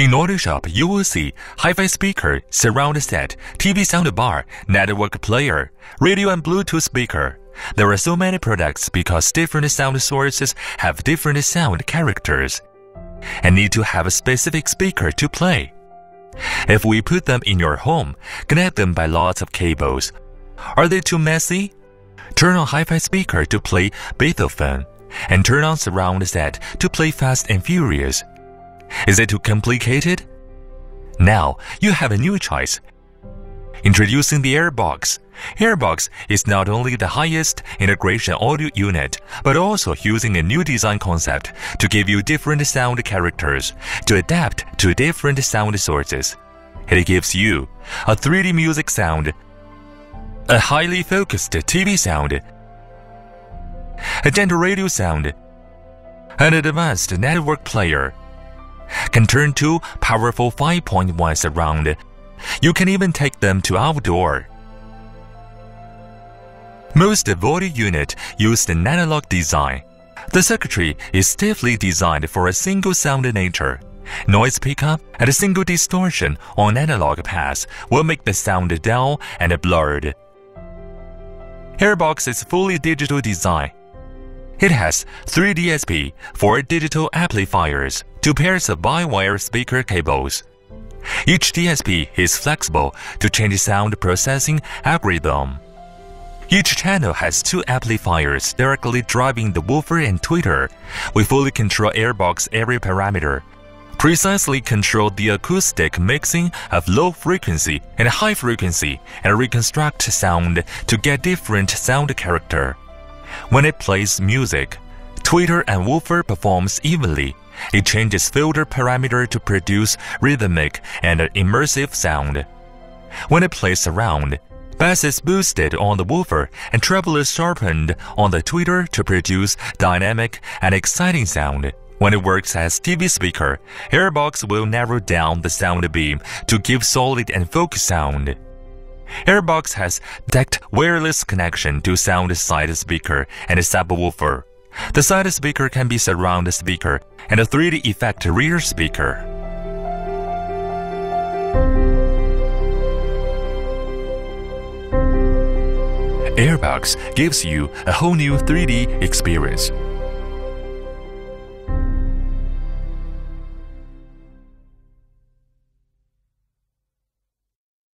In Audio Shop, you will see hi-fi speaker, surround set, TV sound bar, network player, radio and Bluetooth speaker. There are so many products because different sound sources have different sound characters and need to have a specific speaker to play. If we put them in your home, connect them by lots of cables. Are they too messy? Turn on hi-fi speaker to play Beethoven and turn on surround set to play Fast and Furious. Is it too complicated? Now you have a new choice. Introducing the Airbox. Airbox is not only the highest integration audio unit, but also using a new design concept to give you different sound characters to adapt to different sound sources. It gives you a 3D music sound, a highly focused TV sound, a gentle radio sound, and an advanced network player. Can turn two powerful 5.1 surround you can even take them to outdoor. Most audio unit use an analog design. The circuitry is stiffly designed for a single sound nature. Noise pickup and a single distortion on analog pass will make the sound dull and blurred. Airbox is fully digital design. It has three DSP, four digital amplifiers, two pairs of bi-wire speaker cables, each DSP is flexible to change sound processing algorithm. Each channel has two amplifiers directly driving the woofer and tweeter. We fully control Airbox every parameter, precisely control the acoustic mixing of low frequency and high frequency, and reconstruct sound to get different sound character. When it plays music, tweeter and woofer performs evenly it changes filter parameter to produce rhythmic and immersive sound. When it plays around, bass is boosted on the woofer and treble is sharpened on the tweeter to produce dynamic and exciting sound. When it works as TV speaker, Airbox will narrow down the sound beam to give solid and focused sound. Airbox has DECT wireless connection to sound side speaker and subwoofer. The side speaker can be surround speaker and a 3D effect rear speaker. Airbox gives you a whole new 3D experience.